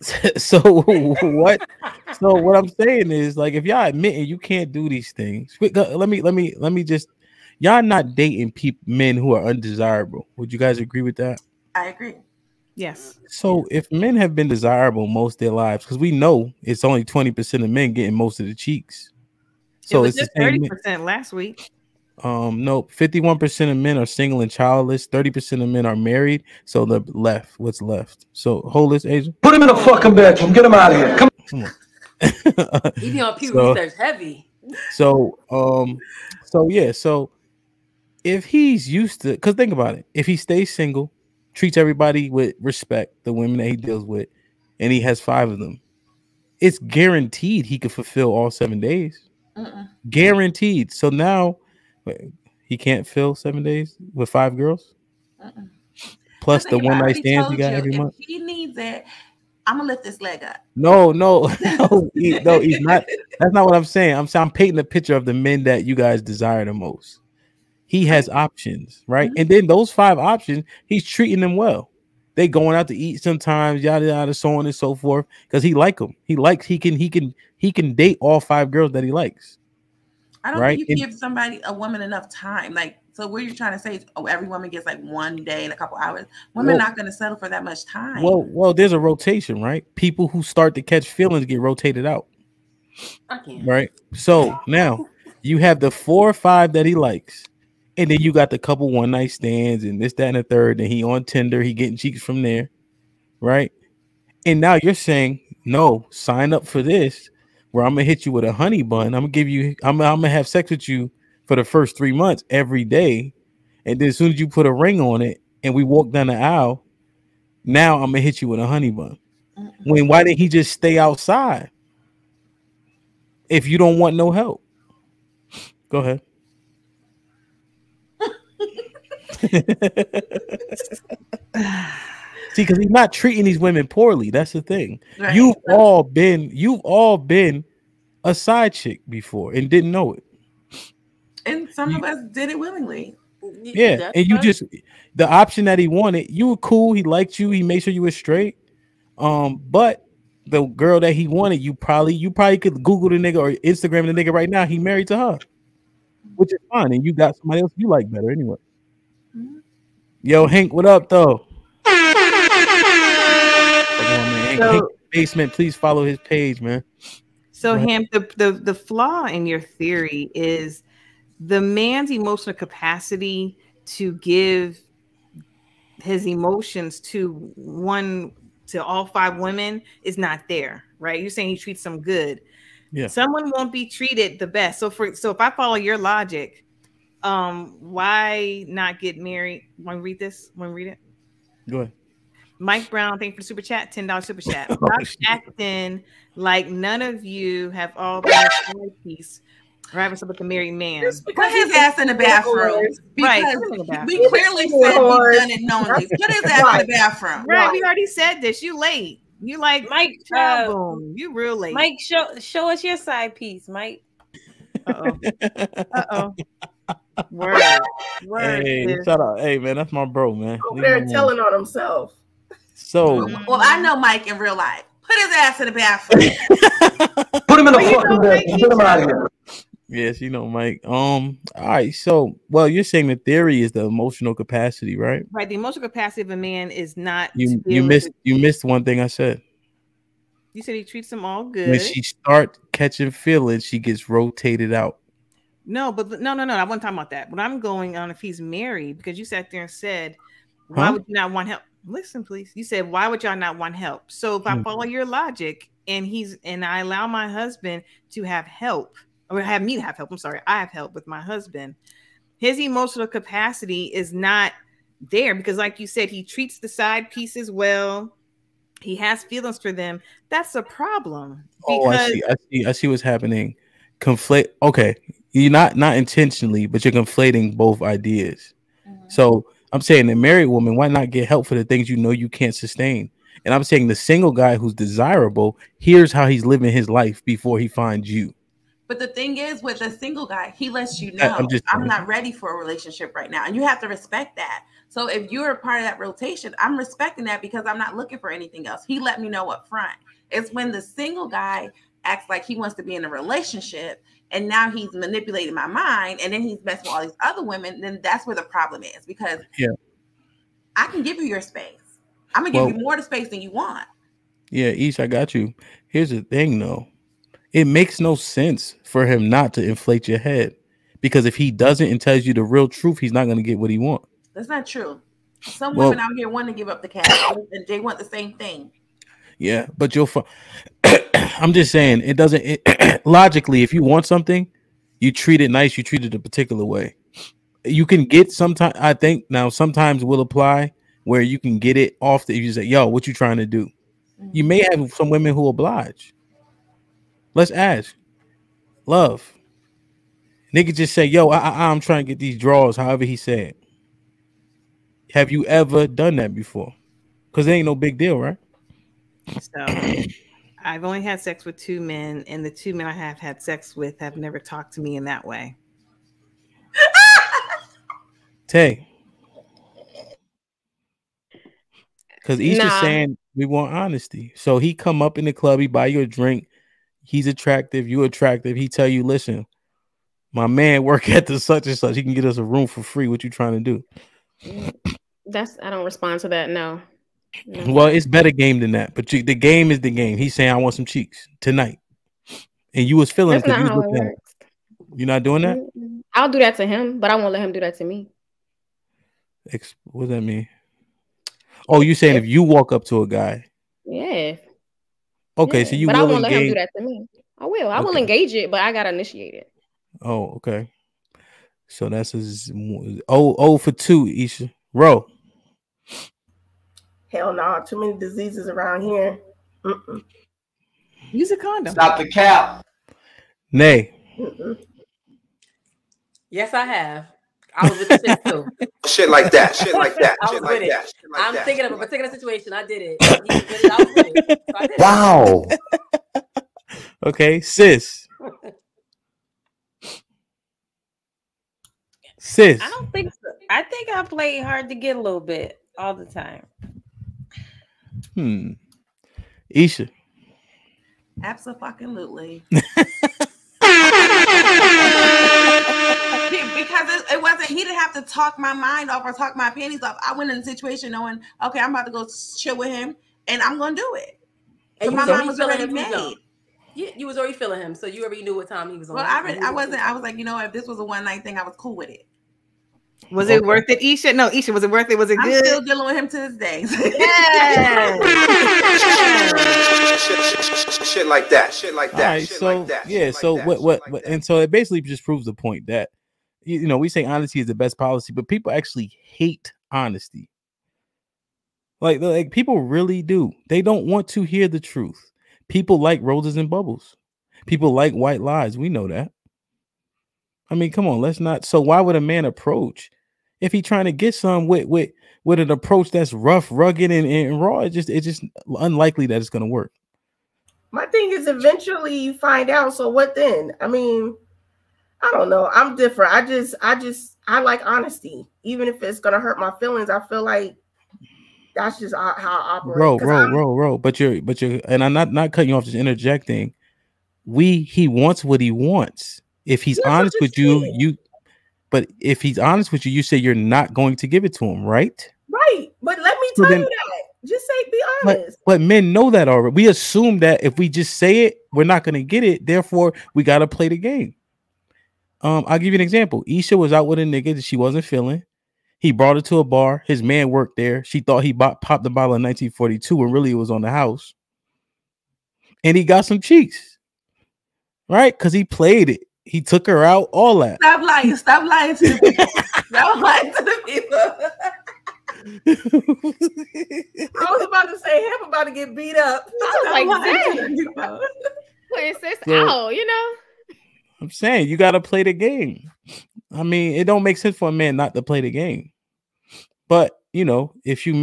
so what? So what I'm saying is, like, if y'all admitting you can't do these things, let me let me let me just, y'all not dating people men who are undesirable. Would you guys agree with that? I agree. Yes. So if men have been desirable most of their lives, because we know it's only 20% of men getting most of the cheeks. So it was it's just 30% last week. Um, no, 51% of men are single and childless, 30% of men are married. So the left, what's left? So hold this Asia. Put him in a fucking bedroom. Get him out of here. Come, Come on. Eating on Pew so, Research heavy. So um, so yeah, so if he's used to because think about it, if he stays single, treats everybody with respect, the women that he deals with, and he has five of them, it's guaranteed he could fulfill all seven days. Uh-uh. Guaranteed. So now Wait, he can't fill seven days with five girls. Uh-uh. Plus the one night stands he got every month. He needs it. I'm gonna lift this leg up. No, no, no, he, no. He's not. That's not what I'm saying. I'm saying I'm painting a picture of the men that you guys desire the most. He has options, right? Mm-hmm. And then those five options, he's treating them well. They going out to eat sometimes, yada yada, so on and so forth, because he like them. He likes. He can. He can. He can date all five girls that he likes. I don't right? think you give somebody a woman enough time. Like, so what you're trying to say is, oh, every woman gets like one day and a couple hours. Women well, not going to settle for that much time. Well, well, there's a rotation, right? People who start to catch feelings get rotated out. Right. So now you have the four or five that he likes, and then you got the couple one night stands and this, that, and the third. And he on Tinder, he getting cheeks from there, right? And now you're saying, no, sign up for this where I'm gonna hit you with a honey bun. I'm gonna give you, I'm, I'm gonna have sex with you for the first three months every day. And then as soon as you put a ring on it and we walk down the aisle, now I'm gonna hit you with a honey bun. When why didn't he just stay outside? If you don't want no help, go ahead. See, because he's not treating these women poorly. That's the thing. Right. You've all been, you've all been a side chick before and didn't know it. And some you, of us did it willingly. Yeah, That's and you just the option that he wanted. You were cool. He liked you. He made sure you were straight. Um, but the girl that he wanted, you probably you probably could Google the nigga or Instagram the nigga right now. He married to her, which is fine, and you got somebody else you like better anyway. Mm-hmm. Yo, Hank, what up though? so, Basement, please follow his page, man. So, Hamp, the, the the flaw in your theory is the man's emotional capacity to give his emotions to one to all five women is not there, right? You're saying he treats them good. Yeah. Someone won't be treated the best. So for so if I follow your logic, um, why not get married? Want to read this? Want to read it? Go ahead. Mike Brown, thank you for the super chat, ten dollars super chat. Stop acting like none of you have all been a piece or having something with a married man. Put his ass in the bathroom. Right. We clearly said we've done it knowingly. Put his ass in the bathroom. Right. We already said this. You late. You like Mike. Uh, boom. You real late. Mike, show show us your side piece, Mike. Uh oh. Uh oh. Word. Word. Hey, shout out. Hey man, that's my bro, man. Over there telling on himself. So well, I know Mike in real life. Put his ass in the bathroom. Put him in the fucking bed. Get him out of here. Yes, you know, Mike. Um, all right. So, well, you're saying the theory is the emotional capacity, right? Right. The emotional capacity of a man is not. You you missed you missed one thing I said. You said he treats them all good. When she start catching feelings, she gets rotated out. No, but no, no, no. I wasn't talking about that. But I'm going on if he's married because you sat there and said, "Why huh? would you not want help?" Listen, please. You said, why would y'all not want help? So if I mm. follow your logic and he's and I allow my husband to have help or have me have help, I'm sorry, I have help with my husband. His emotional capacity is not there because, like you said, he treats the side pieces well. He has feelings for them. That's a problem. Oh, I see. I see. I see what's happening. Conflate. Okay, you're not not intentionally, but you're conflating both ideas. Mm-hmm. So I'm saying the married woman, why not get help for the things you know you can't sustain? And I'm saying the single guy who's desirable, here's how he's living his life before he finds you. But the thing is, with a single guy, he lets you know I'm, just, I'm not ready for a relationship right now, and you have to respect that. So if you're a part of that rotation, I'm respecting that because I'm not looking for anything else. He let me know up front. It's when the single guy acts like he wants to be in a relationship and now he's manipulating my mind and then he's messing with all these other women, then that's where the problem is because yeah, I can give you your space. I'm gonna give you more the space than you want. Yeah, Ish, I got you. Here's the thing though. It makes no sense for him not to inflate your head. Because if he doesn't and tells you the real truth, he's not gonna get what he wants. That's not true. Some well, women out here want to give up the cash and they want the same thing. Yeah, but you'll. I'm just saying it doesn't. It, logically, if you want something, you treat it nice. You treat it a particular way. You can get sometimes. I think now sometimes will apply where you can get it off. That you say, "Yo, what you trying to do?" Mm-hmm. You may have some women who oblige. Let's ask. Love. Nigga just say, "Yo, I, I, I'm trying to get these draws." However he said. Have you ever done that before? Because it ain't no big deal, right? So I've only had sex with two men, and the two men I have had sex with have never talked to me in that way. Tay. Because Isha's nah. saying we want honesty. So he come up in the club, he buy you a drink. He's attractive, you attractive. He tell you, listen, my man work at the such and such. He can get us a room for free. What you trying to do? That's I don't respond to that. No. Mm-hmm. Well, it's better game than that. But you, the game is the game. He's saying, "I want some cheeks tonight," and you was feeling That's not how it works. You're not doing that. I'll do that to him, but I won't let him do that to me. what does that mean? Oh, you saying if, if you walk up to a guy? Yeah. Okay, yeah. so you. But I won't engage... let him do that to me. I will. I okay. will engage it, but I gotta initiate it. Oh, okay. So that's a oh oh for two, Isha. Row. Hell no, nah, too many diseases around here. Mm-mm. Use a condom. Stop the cap. Nay. Mm-mm. Yes, I have. I was with the shit too. shit like that. Shit like that. I was shit with like it. That, like I'm that. thinking of a particular situation. I did it. Did it. So wow. okay, sis. sis. I don't think so. I think I play hard to get a little bit all the time. Hmm. Isha. Absolutely. because it, it, wasn't he didn't have to talk my mind off or talk my panties off. I went in a situation knowing, okay, I'm about to go chill with him and I'm gonna do it. And so my mind was already made. Yeah, you was already feeling him, so you already knew what time he was on. Well, I, re- I wasn't. I was like, you know, if this was a one night thing, I was cool with it. Was okay. it worth it, Isha? No, Isha, was it worth it? Was it I'm good? still dealing with him to this day. shit, shit, like that. Shit like that. Right, so like that. yeah, so what what, what and so it basically just proves the point that you, you know we say honesty is the best policy, but people actually hate honesty. Like like people really do. They don't want to hear the truth. People like roses and bubbles. People like white lies. We know that. I mean, come on, let's not. So why would a man approach if he trying to get some with with with an approach that's rough, rugged, and, and raw? It's just it's just unlikely that it's gonna work. My thing is eventually you find out. So what then? I mean, I don't know. I'm different. I just I just I like honesty, even if it's gonna hurt my feelings. I feel like that's just how I operate. Bro, bro, bro, bro. But you're but you're and I'm not not cutting you off, just interjecting. We he wants what he wants. If he's honest with you, you but if he's honest with you, you say you're not going to give it to him, right? Right. But let me so tell then, you that. Just say be honest. But, but, men know that already. We assume that if we just say it, we're not going to get it. Therefore, we got to play the game. Um, I'll give you an example. Isha was out with a nigga that she wasn't feeling. He brought her to a bar. His man worked there. She thought he bought, popped the bottle in 1942 when really it was on the house. And he got some cheeks, right? Because he played it. He took her out, all that. Stop lying. Stop lying to the people. Stop lying to the people. I was about to say him about to get beat up. I was like, Where's this so, out, you know? I'm saying you gotta play the game. I mean, it don't make sense for a man not to play the game. But you know, if you